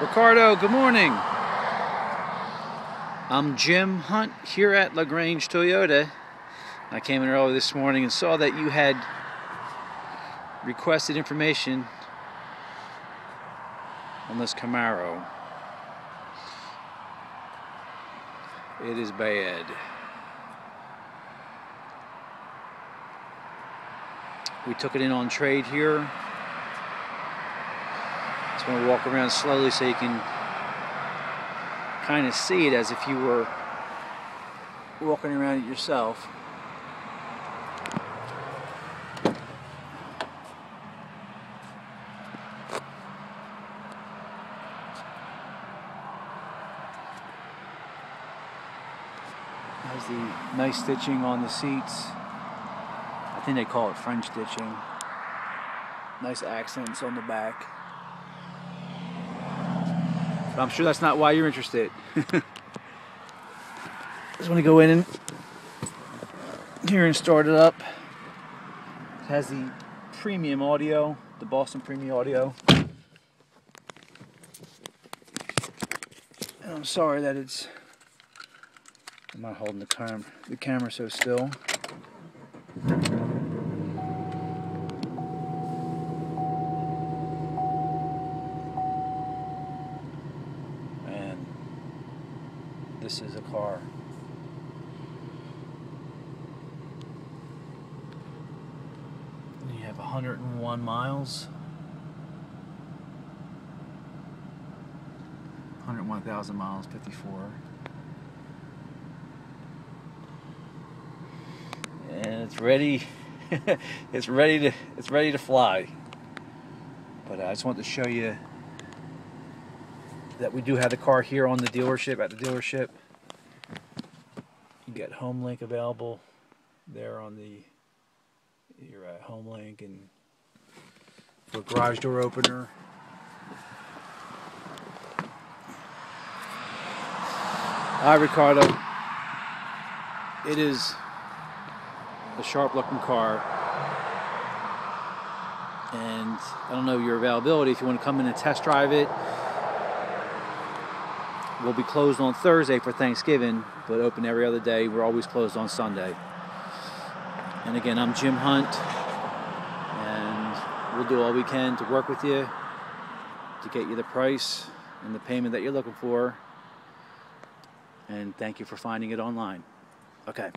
Ricardo, good morning. I'm Jim Hunt here at LaGrange Toyota. I came in early this morning and saw that you had requested information on this Camaro. It is bad. We took it in on trade here. Want to walk around slowly so you can kind of see it as if you were walking around it yourself. Has the nice stitching on the seats. I think they call it French stitching. Nice accents on the back. But I'm sure that's not why you're interested. Just want to go in and here and start it up. It has the premium audio, the Boston premium audio. And I'm sorry that it's I'm not holding the cam the camera so still. And this is a car. You have 101 miles. 101,000 miles, 54. and it's ready it's ready to it's ready to fly but I just want to show you that we do have the car here on the dealership at the dealership. You get HomeLink available there on the you're at HomeLink and for garage door opener. Hi Ricardo. It is a sharp looking car. And I don't know your availability. If you want to come in and test drive it we'll be closed on Thursday for Thanksgiving but open every other day. We're always closed on Sunday. And again I'm Jim Hunt and we'll do all we can to work with you to get you the price and the payment that you're looking for. And thank you for finding it online. Okay